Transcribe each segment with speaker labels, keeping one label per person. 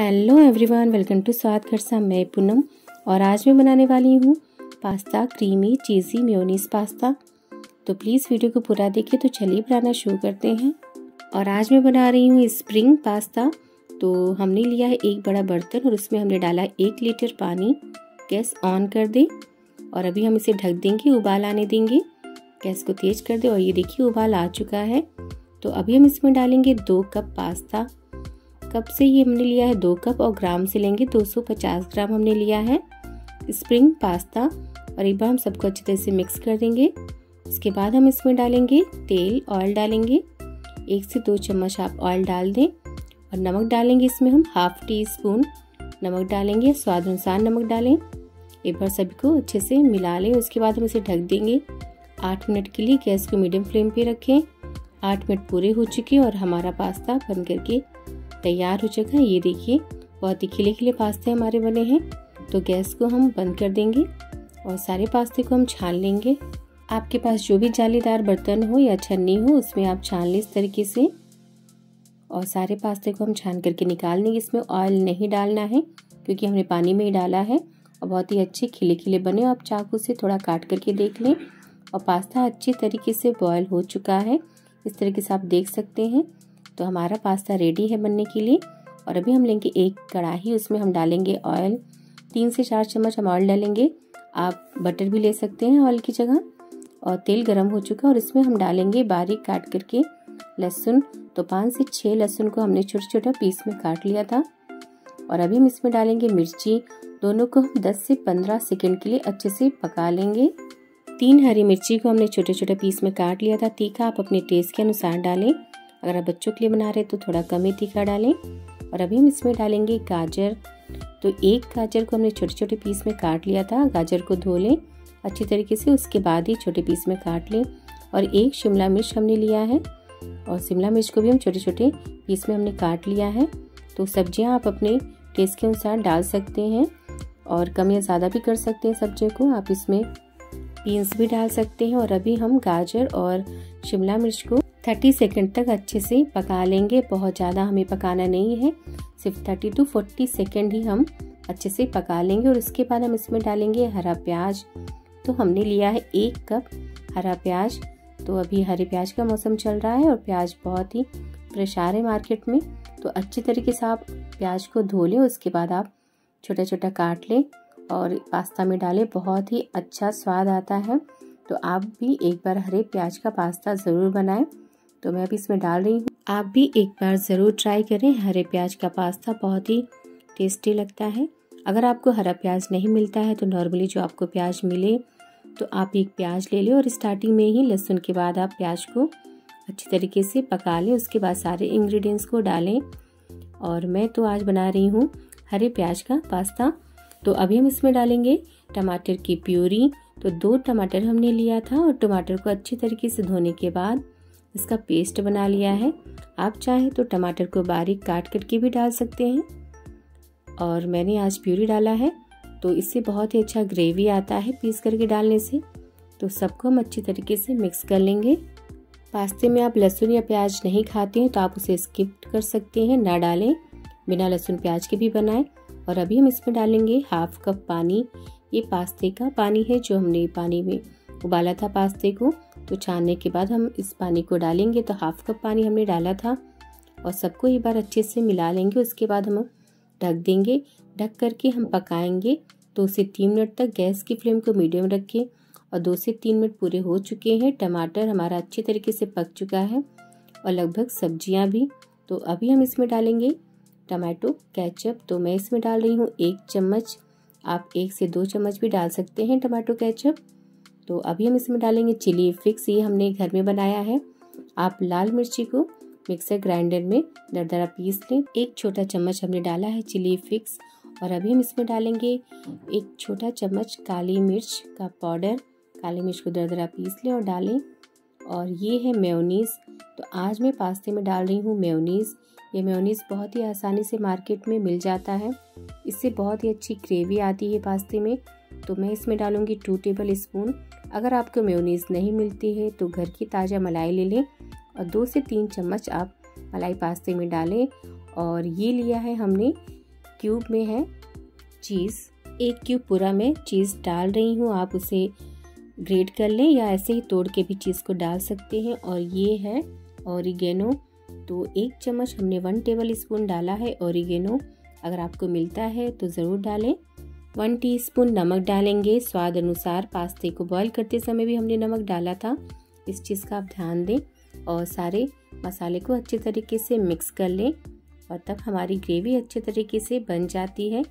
Speaker 1: Hello everyone welcome to स्वाद खरसा मैं पूनम और आज मैं बनाने वाली हूँ pasta creamy cheesy mayonnaise pasta. तो प्लीज़ वीडियो को पूरा देखिए तो चलिए बनाना शुरू करते हैं। और आज मैं बना रही हूँ स्प्रिंग पास्ता। तो हमने लिया है एक बड़ा बर्तन और उसमें हमने डाला एक लीटर पानी। गैस ऑन कर दे। और अभी हम इसे ढक देंगे, उबाल आने देंगे। गैस को तेज कर दे और ये देखिए उबाल आ चुका है। तो अभी हम इसमें डालेंगे दो कप पास्ता। कप से ये हमने लिया है दो कप और ग्राम से लेंगे 250 ग्राम हमने लिया है। स्प्रिंग, पास्ता और एक बार हम सबको अच्छी तरह से मिक्स कर देंगे। इसके बाद हम इसमें डालेंगे तेल, ऑयल डालेंगे। एक से दो चम्मच आप ऑयल डाल दें और नमक डालेंगे इसमें हम हाफ़ टी स्पून नमक डालेंगे, स्वाद अनुसार नमक डालें। एक बार सभी को अच्छे से मिला लें, उसके बाद हम इसे ढक देंगे। आठ मिनट के लिए गैस को मीडियम फ्लेम पे रखें। आठ मिनट पूरे हो चुके और हमारा पास्ता बन करके तैयार हो चुका है। ये देखिए, बहुत ही खिले खिले पास्ते हमारे बने हैं। तो गैस को हम बंद कर देंगे और सारे पास्ते को हम छान लेंगे। आपके पास जो भी जालीदार बर्तन हो या छन्नी हो, उसमें आप छान लें इस तरीके से। और सारे पास्ते को हम छान करके निकाल लेंगे। इसमें ऑयल नहीं डालना है, क्योंकि हमने पानी में ही डाला है। और बहुत ही अच्छे खिले खिले बने आप चाकू से थोड़ा काट करके देख लें। और पास्ता अच्छी तरीके से बॉयल हो चुका है। इस तरीके से आप देख सकते हैं। तो हमारा पास्ता रेडी है बनने के लिए और अभी हम लेंगे एक कढ़ाई उसमें हम डालेंगे ऑयल तीन से चार चम्मच हम ऑयल डालेंगे। आप बटर भी ले सकते हैं ऑयल की जगह और तेल गर्म हो चुका है और इसमें हम डालेंगे बारीक काट करके लहसुन। तो पाँच से छः लहसुन को हमने छोटा छोटा पीस में काट लिया था और अभी हम इसमें डालेंगे मिर्ची। दोनों को हम 10 से 15 सेकंड के लिए अच्छे से पका लेंगे। तीन हरी मिर्ची को हमने छोटे छोटे पीस में काट लिया था। तीखा आप अपने टेस्ट के अनुसार डालें। अगर आप बच्चों के लिए बना रहे तो थोड़ा कम ही तीखा डालें। और अभी हम इसमें डालेंगे गाजर। तो एक गाजर को हमने छोटे छोटे पीस में काट लिया था। गाजर को धो लें, अच्छी तरीके से। उसके बाद ही छोटे पीस में काट लें। और एक शिमला मिर्च हमने लिया है। और शिमला मिर्च को भी हम छोटे छोटे पीस में हमने काट लिया है। तो सब्ज़ियाँ आप अपने टेस्ट के अनुसार डाल सकते हैं। और कम या ज़्यादा भी कर सकते हैं सब्जियों को। आप इसमें बीन्स भी डाल सकते हैं। और अभी हम गाजर और शिमला मिर्च को 30 सेकंड तक अच्छे से पका लेंगे। बहुत ज़्यादा हमें पकाना नहीं है। सिर्फ़ 30 टू 40 सेकंड ही हम अच्छे से पका लेंगे और उसके बाद हम इसमें डालेंगे हरा प्याज। तो हमने लिया है एक कप हरा प्याज। तो अभी हरे प्याज का मौसम चल रहा है और प्याज बहुत ही फ्रेश आ रहे मार्केट में। तो अच्छी तरीके से आप प्याज को धो लें, उसके बाद आप छोटा छोटा काट लें और पास्ता में डालें। बहुत ही अच्छा स्वाद आता है। तो आप भी एक बार हरे प्याज का पास्ता ज़रूर बनाएँ। तो मैं अभी इसमें डाल रही हूँ। आप भी एक बार ज़रूर ट्राई करें। हरे प्याज का पास्ता बहुत ही टेस्टी लगता है। अगर आपको हरा प्याज नहीं मिलता है तो नॉर्मली जो आपको प्याज मिले तो आप एक प्याज ले लें और स्टार्टिंग में ही लहसुन के बाद आप प्याज को अच्छी तरीके से पका लें। उसके बाद सारे इंग्रेडिएंट्स को डालें। और मैं तो आज बना रही हूँ हरे प्याज का पास्ता। तो अभी हम इसमें डालेंगे टमाटर की प्यूरी। तो दो टमाटर हमने लिया था और टमाटर को अच्छी तरीके से धोने के बाद इसका पेस्ट बना लिया है। आप चाहे तो टमाटर को बारीक काट करके भी डाल सकते हैं। और मैंने आज प्यूरी डाला है तो इससे बहुत ही अच्छा ग्रेवी आता है पीस करके डालने से। तो सबको हम अच्छी तरीके से मिक्स कर लेंगे। पास्ते में आप लहसुन या प्याज नहीं खाते हैं तो आप उसे स्किप कर सकते हैं, ना डालें। बिना लहसुन प्याज के भी बनाएँ। और अभी हम इसमें डालेंगे हाफ़ कप पानी। ये पास्ते का पानी है जो हमने पानी में उबाला था पास्ते को। तो छानने के बाद हम इस पानी को डालेंगे। तो हाफ़ कप पानी हमने डाला था और सबको एक बार अच्छे से मिला लेंगे। उसके बाद हम ढक देंगे। ढक करके हम पकाएँगे। दो से तीन मिनट तक गैस की फ्लेम को मीडियम रखें और दो से तीन मिनट पूरे हो चुके हैं। टमाटर हमारा अच्छे तरीके से पक चुका है और लगभग सब्ज़ियाँ भी। तो अभी हम इसमें डालेंगे टमाटो, कैचअप। तो मैं इसमें डाल रही हूँ एक चम्मच। आप एक से दो चम्मच भी डाल सकते हैं टमाटो केचप तो अभी हम इसमें डालेंगे चिली फिक्स ये हमने घर में बनाया है। आप लाल मिर्ची को मिक्सर ग्राइंडर में दरदरा पीस लें। एक छोटा चम्मच हमने डाला है चिली फिक्स और अभी हम इसमें डालेंगे एक छोटा चम्मच काली मिर्च का पाउडर। काली मिर्च को दरदरा पीस लें और डालें। और ये है मेयोनीज़। तो आज मैं पास्ते में डाल रही हूँ मेयोनीज़। ये मेयोनीज़ बहुत ही आसानी से मार्केट में मिल जाता है। इससे बहुत ही अच्छी ग्रेवी आती है पास्ते में। तो मैं इसमें डालूँगी टू टेबल स्पून अगर आपको मेयोनीज़ नहीं मिलती है तो घर की ताज़ा मलाई ले लें और दो से तीन चम्मच आप मलाई पास्ते में डालें। और ये लिया है हमने क्यूब में है चीज़ एक क्यूब पूरा मैं चीज़ डाल रही हूँ, आप उसे ग्रेट कर लें या ऐसे ही तोड़ के भी चीज़ को डाल सकते हैं। और ये है ऑरिगेनो तो एक चम्मच हमने वन टेबल स्पून डाला है ऑरिगेनो अगर आपको मिलता है तो ज़रूर डालें। वन टीस्पून नमक डालेंगे, स्वाद अनुसार पास्ते को बॉईल करते समय भी हमने नमक डाला था। इस चीज़ का आप ध्यान दें और सारे मसाले को अच्छे तरीके से मिक्स कर लें और तब हमारी ग्रेवी अच्छे तरीके से बन जाती है।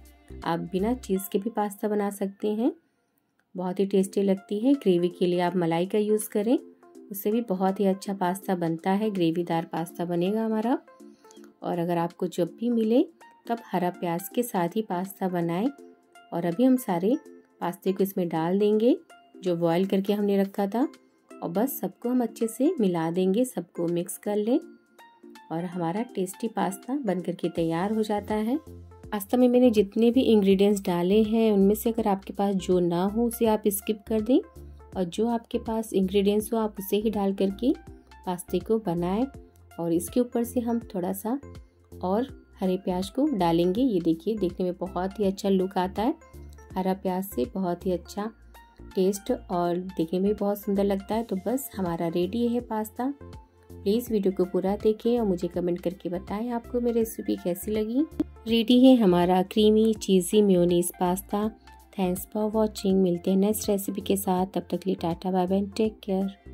Speaker 1: आप बिना चीज़ के भी पास्ता बना सकते हैं। बहुत ही टेस्टी लगती है। ग्रेवी के लिए आप मलाई का यूज़ करें। उससे भी बहुत ही अच्छा पास्ता बनता है। ग्रेवीदार पास्ता बनेगा हमारा। और अगर आपको जब भी मिले, तब हरा प्याज के साथ ही पास्ता बनाएँ। और अभी हम सारे पास्ते को इसमें डाल देंगे, जो बॉईल करके हमने रखा था। और बस सबको हम अच्छे से मिला देंगे, सबको मिक्स कर लें। और हमारा टेस्टी पास्ता बन करके तैयार हो जाता है। पास्ता में मैंने जितने भी इंग्रेडिएंट्स डाले हैं, उनमें से अगर आपके पास जो ना हो, उसे आप स्किप कर दें। और जो आपके पास इंग्रेडिएंट्स हो, आप उसे ही डाल करके पास्ते को बनाएँ। और इसके ऊपर से हम थोड़ा सा और हरे प्याज को डालेंगे। ये देखिए, देखने में बहुत ही अच्छा लुक आता है। हरा प्याज से बहुत ही अच्छा टेस्ट और देखने में भी बहुत सुंदर लगता है। तो बस हमारा रेडी है पास्ता। प्लीज़ वीडियो को पूरा देखें और मुझे कमेंट करके बताएँ आपको मेरी रेसिपी कैसी लगी। रेडी है हमारा creamy, cheesy mayonnaise pasta. Thanks for watching मिलते हैं नेक्स्ट रेसिपी के साथ। तब तक लिए tata bye bye take care